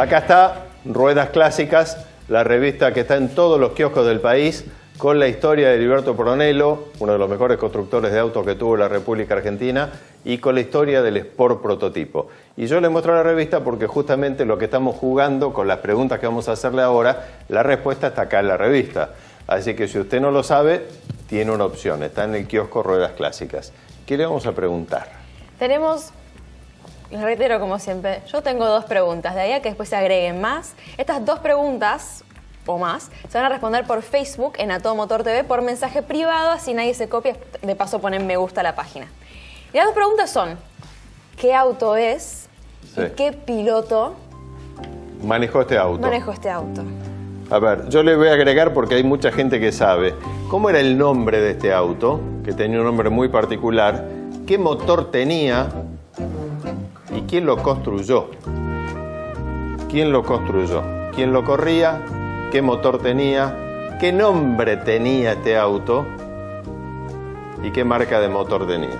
Acá está Ruedas Clásicas, la revista que está en todos los kioscos del país, con la historia de Heriberto Poronello, uno de los mejores constructores de autos que tuvo la República Argentina, y con la historia del Sport Prototipo. Y yo le muestro la revista porque justamente lo que estamos jugando con las preguntas que vamos a hacerle ahora, la respuesta está acá en la revista. Así que si usted no lo sabe, tiene una opción, está en el kiosco Ruedas Clásicas. ¿Qué le vamos a preguntar? Tenemos, les reitero como siempre, yo tengo dos preguntas, de ahí a que después se agreguen más. Estas dos preguntas o más se van a responder por Facebook en Atomotor TV por mensaje privado, así nadie se copia, de paso ponen me gusta a la página. Y las dos preguntas son, ¿qué auto es? Sí. ¿Y qué piloto Manejó este auto. manejó este auto? A ver, yo le voy a agregar porque hay mucha gente que sabe. ¿Cómo era el nombre de este auto? Que tenía un nombre muy particular. ¿Qué motor tenía? ¿Y quién lo construyó? ¿Quién lo construyó? ¿Quién lo corría? ¿Qué motor tenía? ¿Qué nombre tenía este auto? ¿Y qué marca de motor tenía?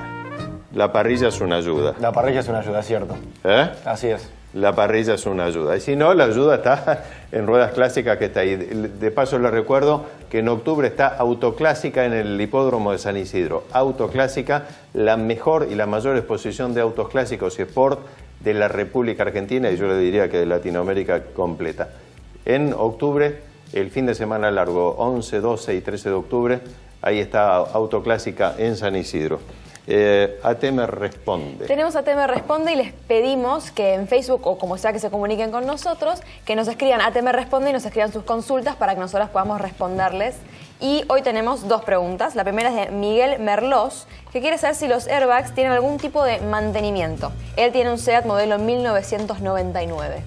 La parrilla es una ayuda. La parrilla es una ayuda, cierto. ¿Eh? Así es. La parrilla es una ayuda. Y si no, la ayuda está en Ruedas Clásicas que está ahí. De paso les recuerdo que en octubre está Autoclásica en el hipódromo de San Isidro. Autoclásica, la mejor y la mayor exposición de autos clásicos y sport de la República Argentina y yo le diría que de Latinoamérica completa. En octubre, el fin de semana largo, 11, 12 y 13 de octubre, ahí está Autoclásica en San Isidro. Eh, ATM responde. Tenemos a TM Responde y les pedimos que en Facebook o como sea que se comuniquen con nosotros, que nos escriban a TM Responde y nos escriban sus consultas para que nosotros podamos responderles. Y hoy tenemos dos preguntas. La primera es de Miguel Merlos, que quiere saber si los airbags tienen algún tipo de mantenimiento. Él tiene un SEAT modelo 1999.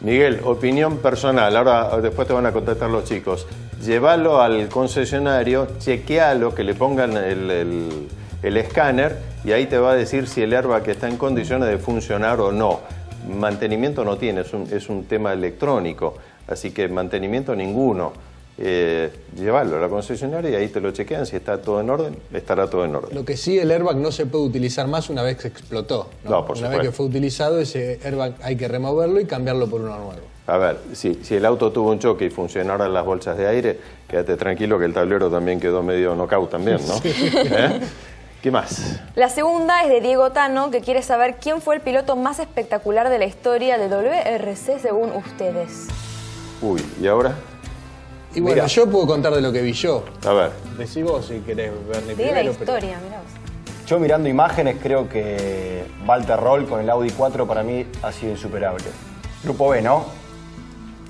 Miguel, opinión personal, ahora después te van a contestar los chicos. Llévalo al concesionario, chequealo, que le pongan el, el- el escáner y ahí te va a decir si el airbag está en condiciones de funcionar o no. Mantenimiento no tiene, es un, es un tema electrónico, así que mantenimiento ninguno. Eh, llévalo a la concesionaria y ahí te lo chequean, si está todo en orden, estará todo en orden. Lo que sí, el airbag no se puede utilizar más una vez que explotó. No, por una supuesto. vez que fue utilizado, ese airbag hay que removerlo y cambiarlo por uno nuevo. A ver, si, si el auto tuvo un choque y funcionaron las bolsas de aire, quédate tranquilo que el tablero también quedó medio knockout también, ¿no? ¿Eh? ¿Qué más? La segunda es de Diego Tano, que quiere saber quién fue el piloto más espectacular de la historia de WRC según ustedes. Uy, ¿y ahora? Y bueno, Mira. yo puedo contar de lo que vi yo. A ver, Decí vos si querés ver mi Sigue la primero. pero- historia, mirá vos. Yo mirando imágenes creo que Walter Roll con el Audi 4 para mí ha sido insuperable. Grupo B, ¿no?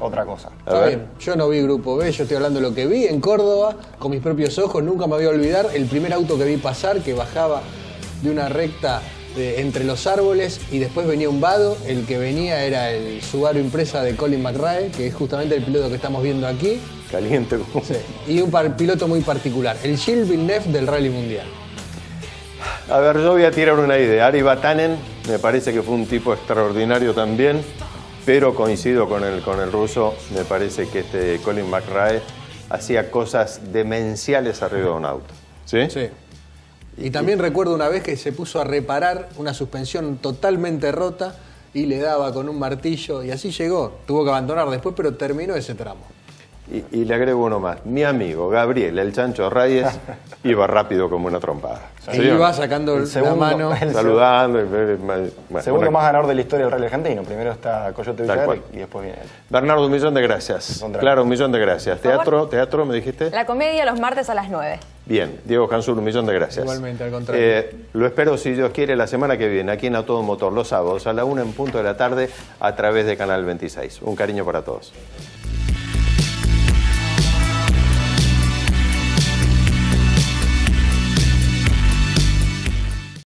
Otra cosa. a Está ver. bien, yo no vi Grupo B, yo estoy hablando de lo que vi en Córdoba, con mis propios ojos, nunca me voy a olvidar el primer auto que vi pasar, que bajaba de una recta de- entre los árboles y después venía un vado, el que venía era el Subaru Impresa de Colin McRae, que es justamente el piloto que estamos viendo aquí, Caliente como... Sí, y un par- piloto muy particular, el Gilles Villeneuve del Rally Mundial. A ver, yo voy a tirar una idea. Ari Batanen me parece que fue un tipo extraordinario también, pero coincido con el, con el ruso, me parece que este Colin McRae hacía cosas demenciales arriba de un auto. ¿Sí? Sí. Y también recuerdo una vez que se puso a reparar una suspensión totalmente rota y le daba con un martillo y así llegó. Tuvo que abandonar después, pero terminó ese tramo. Y, y le agrego uno más. Mi amigo Gabriel, el Chancho Reyes, iba rápido como una trompada. Y ¿Sí no? iba sacando El la segundo- mano. el Saludando. bueno, Segundo una- más ganador de la historia del rally argentino. Primero está Coyote Villar y después viene él. Bernardo, un millón de gracias. Claro, un millón de gracias. Teatro, teatro, me dijiste. La comedia los martes a las 9. Bien, Diego Jansur, un millón de gracias. Igualmente, al contrario. Eh, lo espero, si Dios quiere, la semana que viene, aquí en A Todo Motor, los sábados, a la una en punto de la tarde, a través de Canal 26. Un cariño para todos.